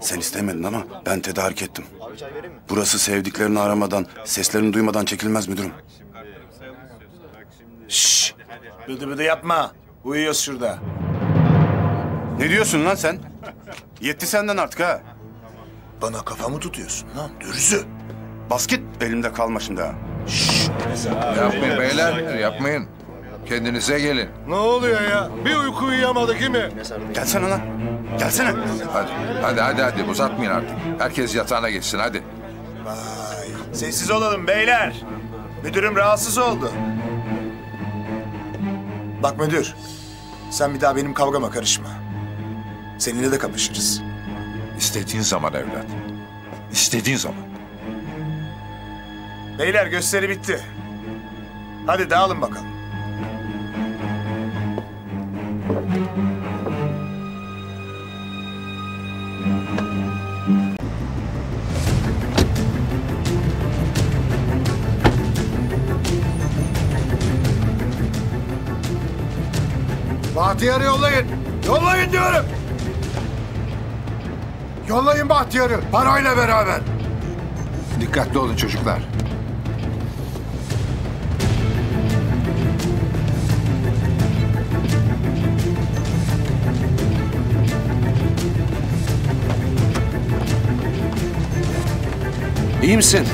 Sen istemedin ama ben tedarik ettim. Burası sevdiklerini aramadan, seslerini duymadan çekilmez müdürüm. Şşş. Bıdı bıdı yapma. Uyuyoruz şurada. Ne diyorsun lan sen? Yetti senden artık ha. Bana kafamı tutuyorsun lan dürüzü. Basket elimde kalma şimdi ha. Yapmayın beyler, yapmayın. Kendinize gelin. Ne oluyor ya? Bir uyku uyuyamadı değil mi? Gelsene lan. Gelsene. Hadi, hadi, hadi, hadi. Uzatmayın artık. Herkes yatağına geçsin, hadi. Sessiz olalım beyler. Müdürüm rahatsız oldu. Bak müdür. Sen bir daha benim kavgama karışma. Seninle de kapışırız. İstediğin zaman evlat. İstediğin zaman. Beyler gösteri bitti. Hadi dağılın bakalım. Bahtiyar'ı yollayın. Yollayın diyorum. Yollayın Bahtiyar'ı parayla beraber. Dikkatli olun çocuklar. İyi misin?